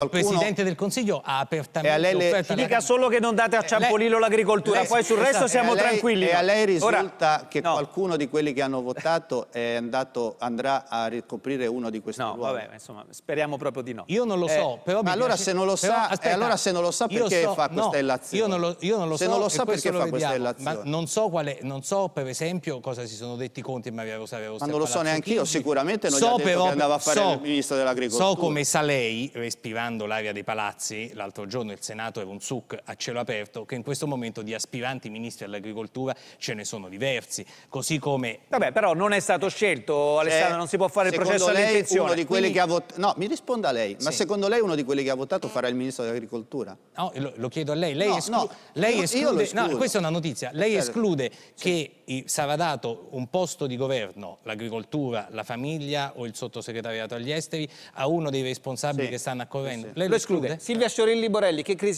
Il Qualcuno- Presidente del Consiglio ha apertamente E a lei le- offerto ci Dica solo che non date a Eh, Ciampolillo l'agricoltura, lei- poi sul resto esatto, siamo e lei- tranquilli. E a lei Ora- risulta che no. qualcuno di quelli che hanno votato è andato, andrà a ricoprire uno di questi No, ruoli? vabbè, insomma, speriamo proprio di no. Io non lo Eh, so, però ma allora piace- se non lo però, sa- e aspetta, allora se non lo sa perché so- fa questa no, illazione? Io non lo, io non lo Se so non lo sa, perché lo fa questa illazione? Ma non so, quale, non so per esempio cosa si sono detti Conti e Maria Rosaria Rossa. Ma non lo so neanche io, sicuramente non gli ha detto che andava a fare il ministro dell'agricoltura. So come sa lei, respirando l'aria dei palazzi, l'altro giorno il Senato era un suc a cielo aperto, che in questo momento di aspiranti ministri all'agricoltura ce ne sono diversi, così come Vabbè, però non è stato scelto, Alessandro, non si può fare il processo lei all'intenzione. uno di quelli Quindi- che ha votato... No, mi risponda lei. Ma Sì. secondo lei uno di quelli che ha votato farà il ministro dell'agricoltura? No, lo, lo chiedo a lei. Lei, No, esclu- no, lei esclude. no, questa è una notizia. Lei Certo. esclude che i- sarà dato un posto di governo, l'agricoltura, la famiglia o il sottosegretariato agli esteri, a uno dei responsabili Sì, che stanno accorrendo. sì. Lei Lo esclude. Silvia Sciorilli Borelli, che crisi